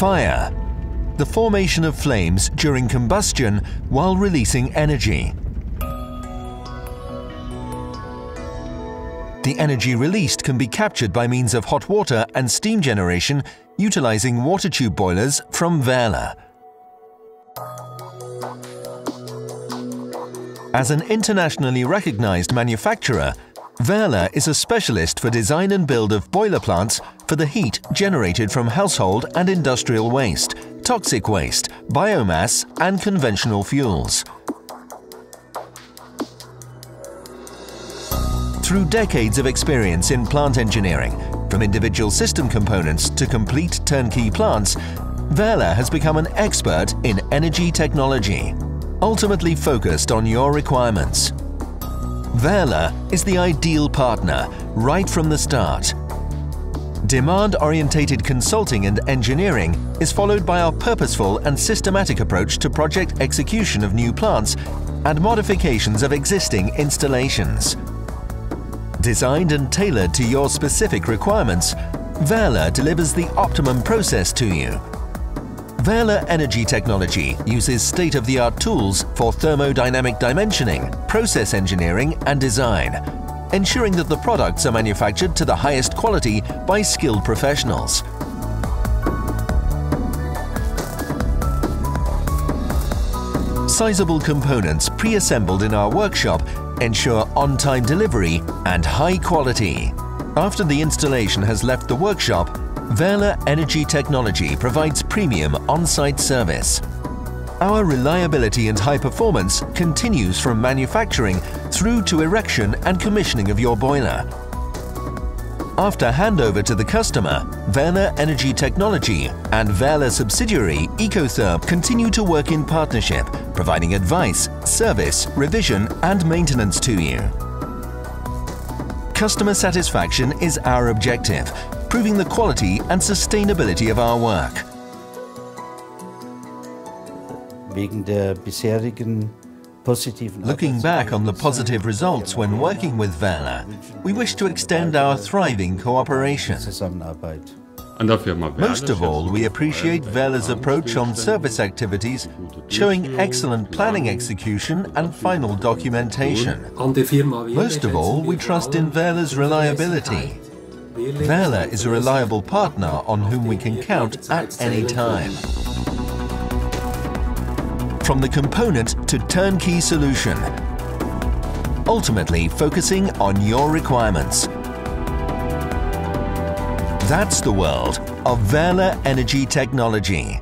Fire. The formation of flames during combustion while releasing energy. The energy released can be captured by means of hot water and steam generation utilizing water tube boilers from WEHRLE. As an internationally recognized manufacturer, WEHRLE is a specialist for design and build of boiler plants for the heat generated from household and industrial waste, toxic waste, biomass and conventional fuels. Through decades of experience in plant engineering, from individual system components to complete turnkey plants, WEHRLE has become an expert in energy technology, ultimately focused on your requirements. WEHRLE is the ideal partner right from the start. Demand-orientated consulting and engineering is followed by our purposeful and systematic approach to project execution of new plants and modifications of existing installations. Designed and tailored to your specific requirements, WEHRLE delivers the optimum process to you. WEHRLE Energy Technology uses state-of-the-art tools for thermodynamic dimensioning, process engineering and design, ensuring that the products are manufactured to the highest quality by skilled professionals. Sizable components pre-assembled in our workshop ensure on-time delivery and high quality. After the installation has left the workshop, WEHRLE Energy Technology provides premium on-site service. Our reliability and high performance continues from manufacturing through to erection and commissioning of your boiler. After handover to the customer, WEHRLE Energy Technology and WEHRLE subsidiary Ecotherm continue to work in partnership, providing advice, service, revision and maintenance to you. Customer satisfaction is our objective, proving the quality and sustainability of our work. Looking back on the positive results when working with WEHRLE, we wish to extend our thriving cooperation. Most of all, we appreciate WEHRLE's approach on service activities, showing excellent planning execution and final documentation. Most of all, we trust in WEHRLE's reliability. WEHRLE is a reliable partner on whom we can count at any time. From the component to turnkey solution, ultimately focusing on your requirements. That's the world of WEHRLE Energy Technology.